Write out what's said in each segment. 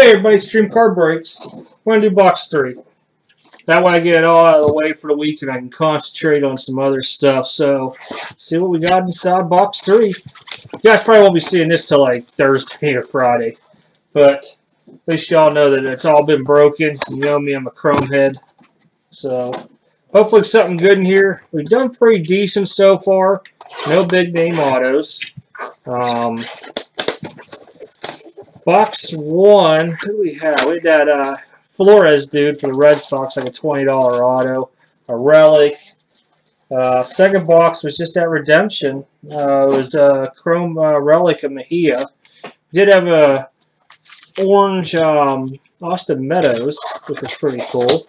Hey everybody, Extreme Card Breaks. We're going to do box three. That way I get it all out of the way for the week and I can concentrate on some other stuff. So, see what we got inside box three. You guys probably won't be seeing this till like Thursday or Friday. But at least y'all know that it's all been broken. You know me, I'm a chrome head. So, hopefully something good in here. We've done pretty decent so far. No big name autos. Um, Box one, who we have? We had uh, Flores dude for the Red Sox, like a $20 auto. A relic. Uh, second box was just that redemption. Uh, it was a chrome uh, relic of Mejia. We did have a orange um, Austin Meadows, which was pretty cool.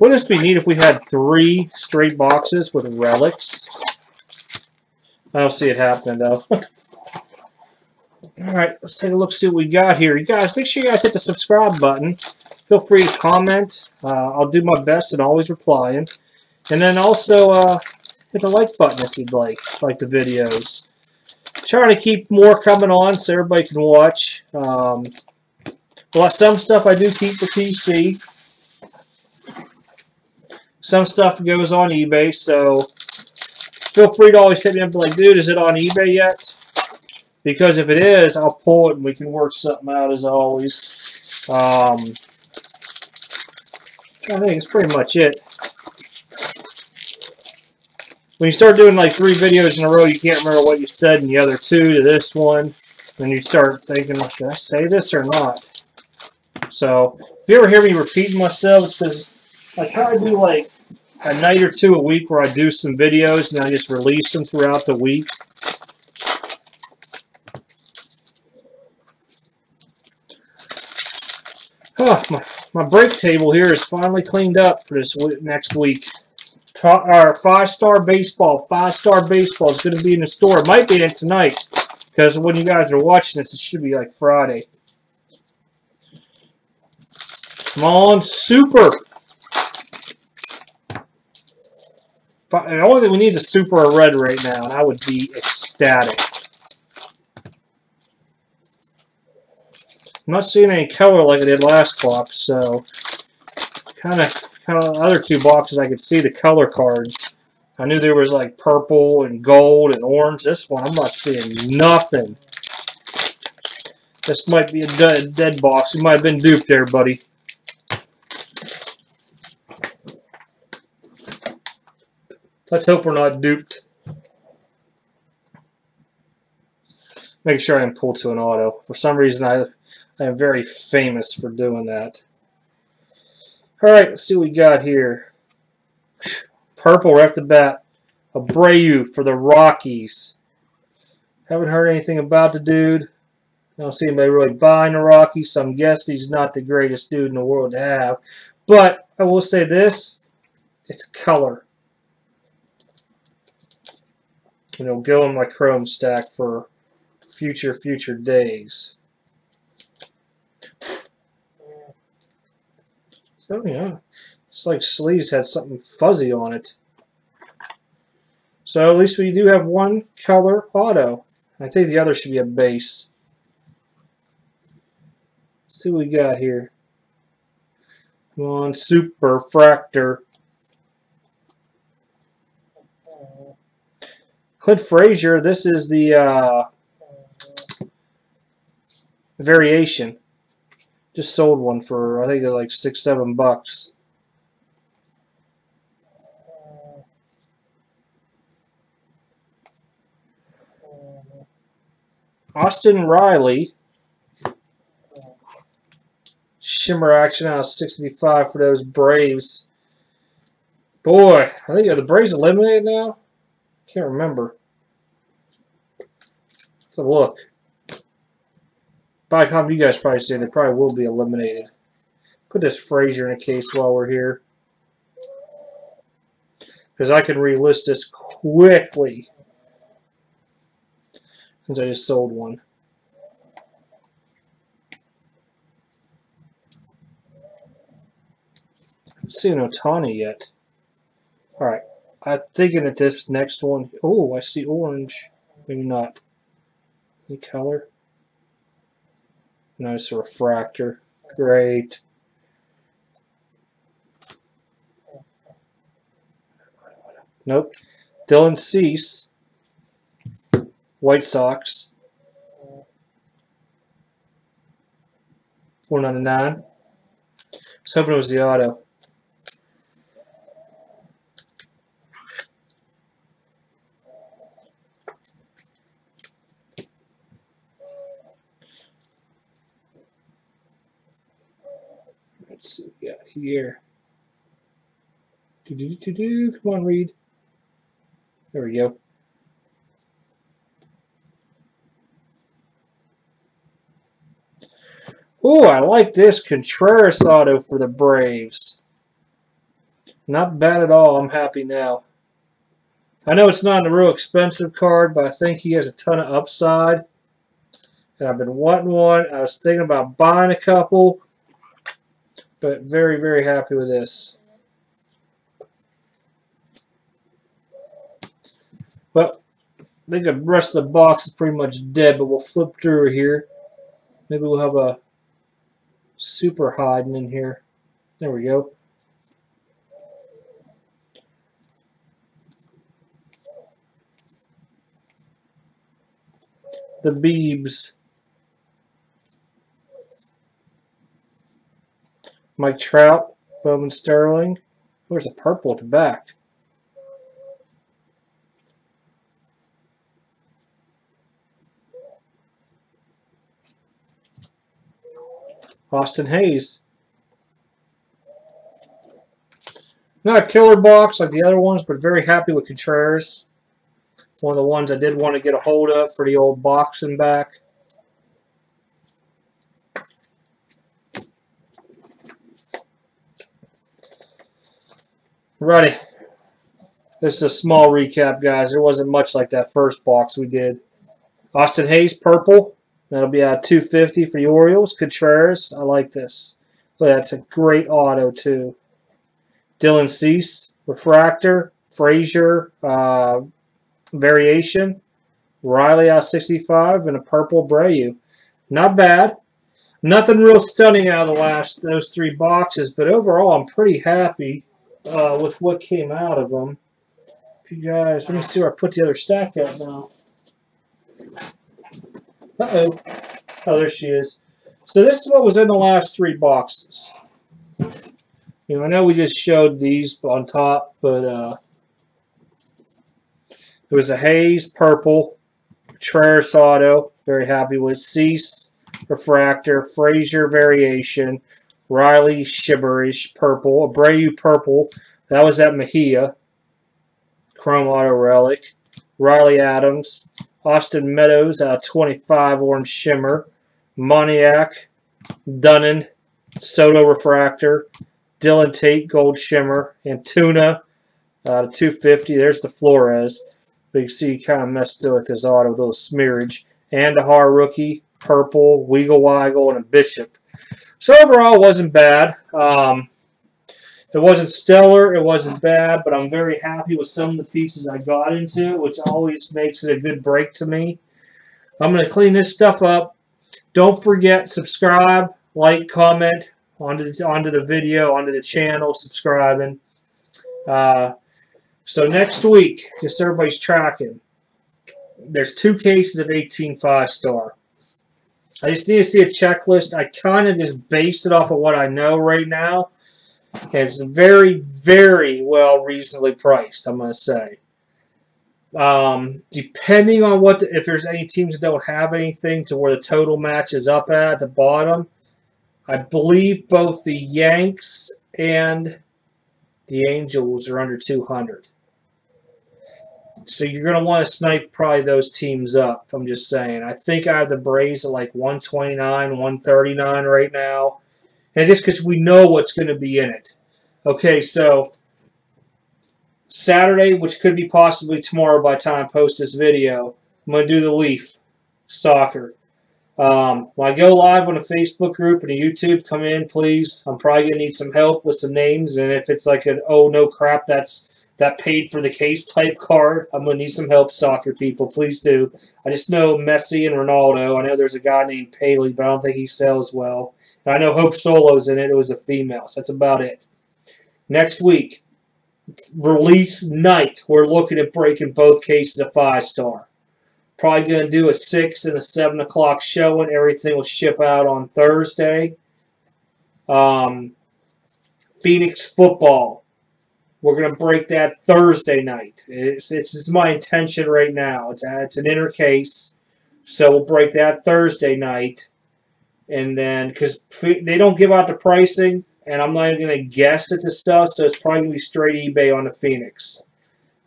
Wouldn't this be neat if we had three straight boxes with relics? I don't see it happening though. All right, let's take a look, see what we got here. You guys, make sure you guys hit the subscribe button. Feel free to comment. Uh, I'll do my best and always replying. And then also uh, hit the like button if you'd like, like the videos. Trying to keep more coming on so everybody can watch. Um, well, some stuff I do keep for PC. Some stuff goes on eBay, so feel free to always hit me up and be like, dude, is it on eBay yet? Because if it is, I'll pull it and we can work something out as always. Um, I think it's pretty much it. When you start doing like three videos in a row, you can't remember what you said in the other two to this one. Then you start thinking, should I say this or not? So, if you ever hear me repeating myself, it's because I try to do like a night or two a week where I do some videos and I just release them throughout the week. Oh, my, my break table here is finally cleaned up for this next week. Our five-star baseball, five-star baseball is going to be in the store. It might be in tonight because when you guys are watching this, it should be like Friday. Come on, super. The only thing we need is super or red right now, and I would be ecstatic. I'm not seeing any color like I did last box, so kind of other two boxes I could see the color cards. I knew there was like purple and gold and orange. This one I'm not seeing nothing. This might be a dead, dead box. You might have been duped there, buddy. Let's hope we're not duped. Make sure I didn't pull to an auto. For some reason, I I am very famous for doing that. Alright, let's see what we got here. Purple right off the bat. Abreu for the Rockies. Haven't heard anything about the dude. I don't see anybody really buying the Rockies, so I'm guessing he's not the greatest dude in the world to have. But I will say this, it's color. And it'll go in my Chrome stack for future, future days. Oh yeah, it's like sleeves had something fuzzy on it. So at least we do have one color auto. I think the other should be a base. Let's see what we got here. Come on, Super Fractor. Clint Frazier, this is the uh, variation. Just sold one for, I think it's like six, seven bucks. Austin Riley. Shimmer action out of 65 for those Braves. Boy, I think are the Braves eliminated now? Can't remember. Let's look. By the time you guys probably say they probably will be eliminated. Put this Frazier in a case while we're here. Because I can relist this quickly. Since I just sold one. I haven't seen Ohtani yet. Alright. I'm thinking that this next one... Oh, I see orange. Maybe not. Any color? Nice refractor. Great. Nope. Dylan Cease. White Sox. 499. So hoping it was the auto. Let's see what we got here. Do, do, do, do, Come on, Reed. There we go. Ooh, I like this Contreras auto for the Braves. Not bad at all. I'm happy now. I know it's not a real expensive card, but I think he has a ton of upside. And I've been wanting one. I was thinking about buying a couple, but very, very happy with this. Well, I think the rest of the box is pretty much dead, but we'll flip through here. Maybe we'll have a super hiding in here. There we go. The Beebs. Mike Trout, Bowman Sterling. Where's the purple at the back? Austin Hays. Not a killer box like the other ones, but very happy with Contreras. One of the ones I did want to get a hold of for the old boxing back. Ready. This is a small recap, guys. There wasn't much like that first box we did. Austin Hays, purple. That'll be at 250 for the Orioles. Contreras, I like this. Look, that's a great auto, too. Dylan Cease, Refractor, Frazier, uh, Variation, Riley out 65, and a purple Abreu. Not bad. Nothing real stunning out of the last those three boxes, but overall I'm pretty happy uh, with what came out of them. If you guys, let me see where I put the other stack at now. Uh-oh. Oh, there she is. So this is what was in the last three boxes. You know, I know we just showed these on top, but uh, it was a Hays purple, Traris auto, very happy with Cease, Refractor, Frazier variation, Riley Shibberish purple, Abreu purple, that was at Mejia, Chrome Auto Relic, Riley Adams, Austin Meadows, uh, 25 Orange Shimmer. Moniak, Dunnan, Soto Refractor, Dillon Tate Gold Shimmer, Antuna, uh, 250. There's the Flores. But you see he kind of messed with his auto, a little smearage. Andujar rookie, purple, Weagle Weigel, and a Bishop. So overall, it wasn't bad. Um, it wasn't stellar, it wasn't bad, but I'm very happy with some of the pieces I got into, which always makes it a good break to me. I'm going to clean this stuff up. Don't forget, subscribe, like, comment onto the, onto the video, onto the channel, subscribing. Uh, so next week, just everybody's tracking, there's two cases of 18 five-star. I just need to see a checklist. I kind of just base it off of what I know right now. It's very, very well reasonably priced, I'm going to say. Um, depending on what, the, if there's any teams that don't have anything to where the total matches up at, at the bottom, I believe both the Yanks and the Angels are under 200. So you're going to want to snipe probably those teams up. I'm just saying. I think I have the Braves at like 129, 139 right now. And just because we know what's going to be in it. Okay, so Saturday, which could be possibly tomorrow by time I post this video, I'm going to do the Leaf soccer. Um, when I go live on a Facebook group and a YouTube, come in, please. I'm probably going to need some help with some names, and if it's like an oh no crap, that's that paid for the case type card. I'm going to need some help, soccer people. Please do. I just know Messi and Ronaldo. I know there's a guy named Pelé, but I don't think he sells well. And I know Hope Solo's in it. It was a female, so that's about it. Next week, release night, we're looking at breaking both cases of five star. Probably going to do a 6 and a 7 o'clock showing. Everything will ship out on Thursday. Um, Phoenix football. We're going to break that Thursday night. It's, it's, it's my intention right now. It's, it's an inner case. So we'll break that Thursday night. And then, because they don't give out the pricing, and I'm not even going to guess at the stuff, so it's probably going to be straight eBay on the Phoenix.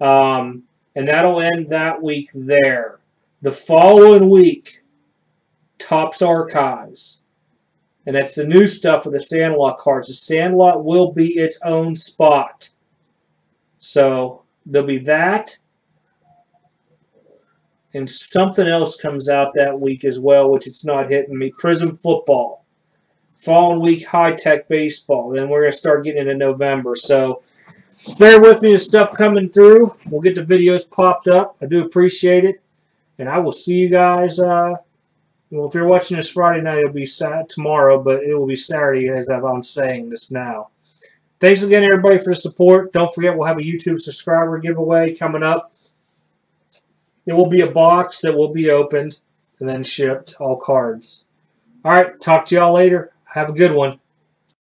Um, and that'll end that week there. The following week, Topps Archives. And that's the new stuff with the Sandlot cards. The Sandlot will be its own spot. So there'll be that. And something else comes out that week as well, which it's not hitting me. Prizm Football. Following week, High Tek Baseball. Then we're going to start getting into November. So bear with me, the stuff coming through. We'll get the videos popped up. I do appreciate it. And I will see you guys uh, well, if you're watching this Friday night, it'll be tomorrow, but it will be Saturday as I'm saying this now. Thanks again, everybody, for the support. Don't forget, we'll have a YouTube subscriber giveaway coming up. It will be a box that will be opened and then shipped, all cards. All right, talk to y'all later. Have a good one.